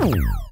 Oh.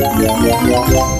Música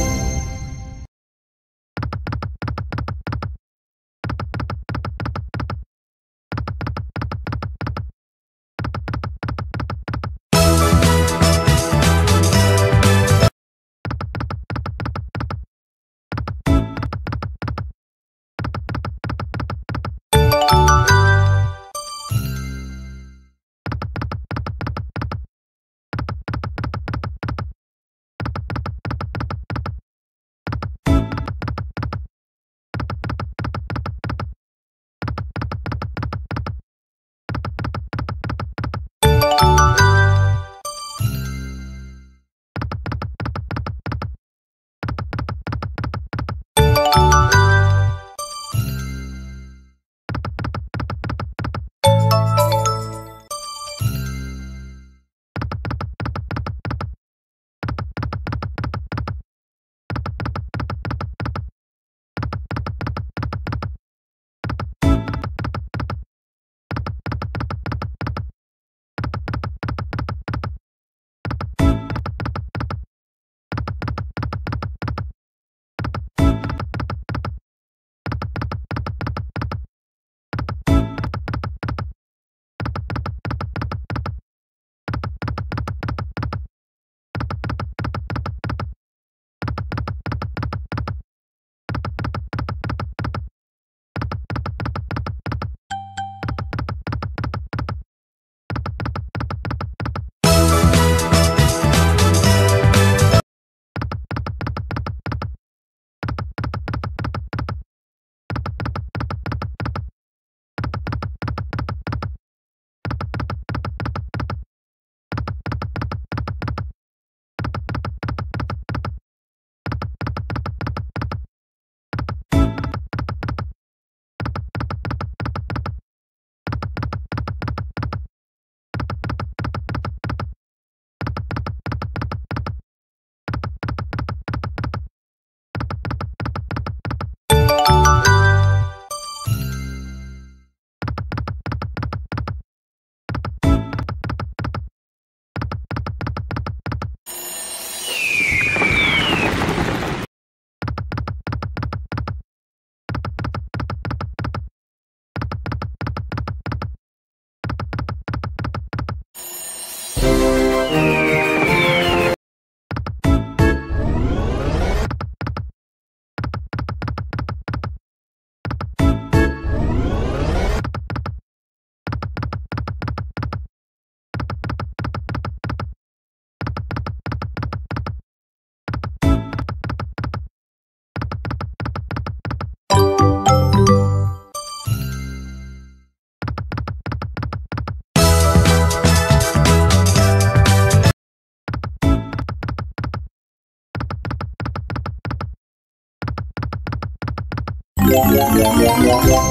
Música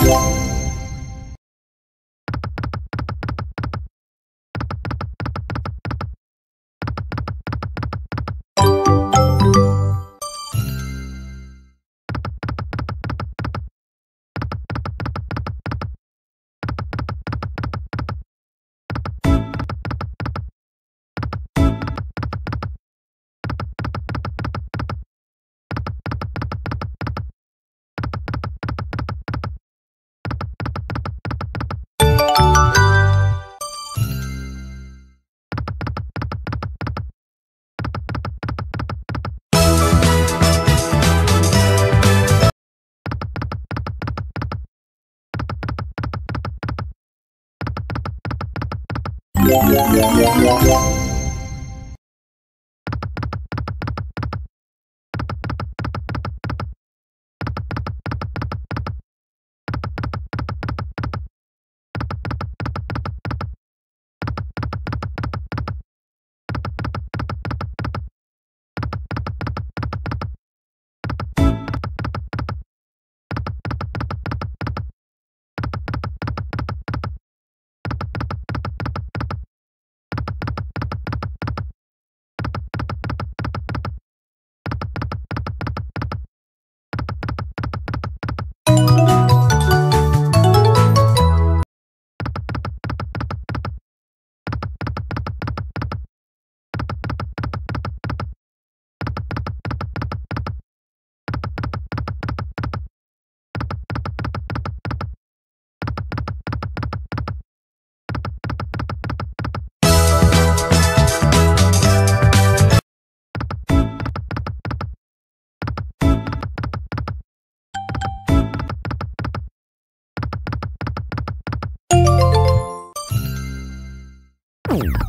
you Yeah.